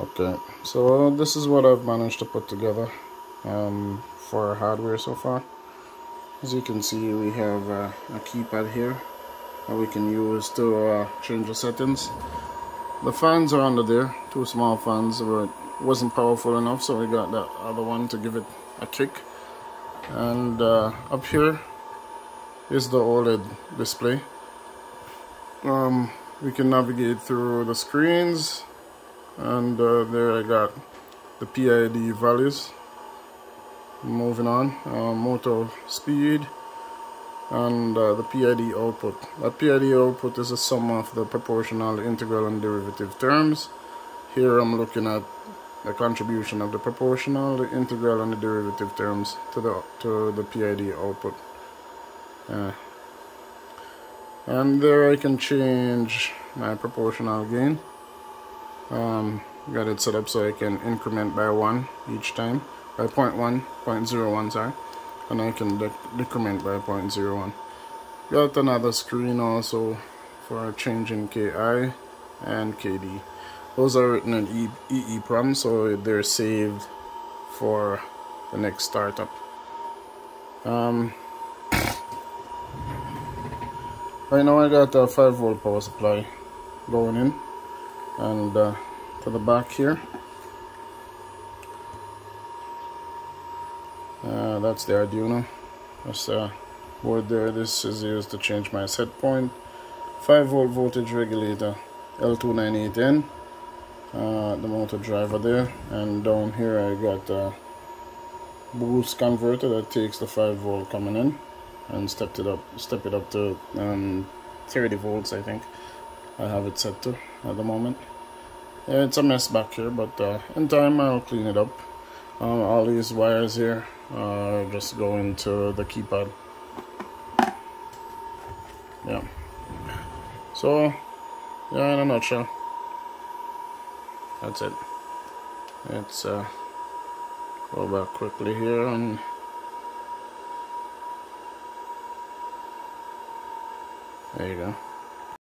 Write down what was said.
okay so this is what I've managed to put together um, for hardware so far. As you can see we have uh, a keypad here that we can use to uh, change the settings. The fans are under there two small fans but wasn't powerful enough so we got the other one to give it a kick. And uh, up here is the OLED display. Um, we can navigate through the screens and uh, there I got the PID values moving on uh, motor speed and uh, the PID output. That PID output is a sum of the proportional integral and derivative terms. Here I'm looking at the contribution of the proportional the integral and the derivative terms to the to the PID output. Uh, and there I can change my proportional gain um, got it set up so I can increment by one each time. By 0.1 0.01 sorry. And I can dec decrement by 0.01 got another screen also for changing KI and KD those are written in EEPROM so they're saved for the next startup. Um, right now I got a 5 volt power supply going in and uh, to the back here. Uh, that's the Arduino. That's the board there. This is used to change my set point. point 5 volt voltage regulator L298N uh, the motor driver there. And down here I got a boost converter that takes the 5 volt coming in and stepped it up step it up to um, 30 volts I think I have it set to at the moment. Yeah, it's a mess back here but uh, in time I'll clean it up. Um, all these wires here uh, just go into the keypad. Yeah. So yeah in a nutshell. That's it. Let's uh, go back quickly here and there you go